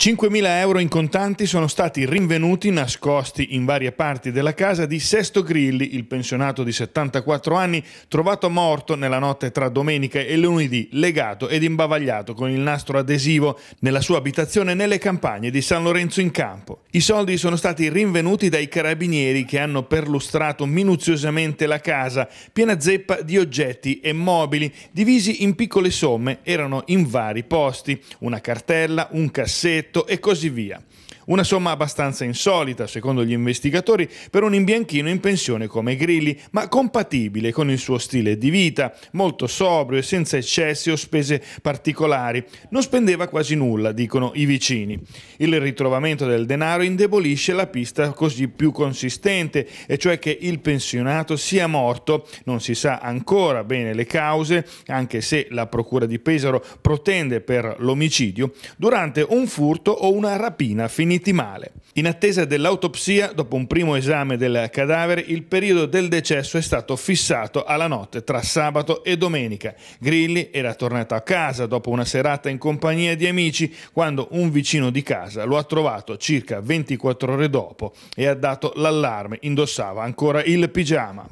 5.000 euro in contanti sono stati rinvenuti nascosti in varie parti della casa di Sesto Grilli, il pensionato di 74 anni, trovato morto nella notte tra domenica e lunedì, legato ed imbavagliato con il nastro adesivo nella sua abitazione nelle campagne di San Lorenzo in Campo. I soldi sono stati rinvenuti dai carabinieri che hanno perlustrato minuziosamente la casa, piena zeppa di oggetti e mobili, divisi in piccole somme, erano in vari posti, una cartella, un cassetto, letto e così via. Una somma abbastanza insolita, secondo gli investigatori, per un imbianchino in pensione come Grilli, ma compatibile con il suo stile di vita, molto sobrio e senza eccessi o spese particolari. Non spendeva quasi nulla, dicono i vicini. Il ritrovamento del denaro indebolisce la pista così più consistente, e cioè che il pensionato sia morto, non si sa ancora bene le cause, anche se la Procura di Pesaro protende per l'omicidio, durante un furto o una rapina finiti male. In attesa dell'autopsia, dopo un primo esame del cadavere, il periodo del decesso è stato fissato alla notte tra sabato e domenica. Grilli era tornato a casa dopo una serata in compagnia di amici quando un vicino di casa lo ha trovato circa 24 ore dopo e ha dato l'allarme, indossava ancora il pigiama.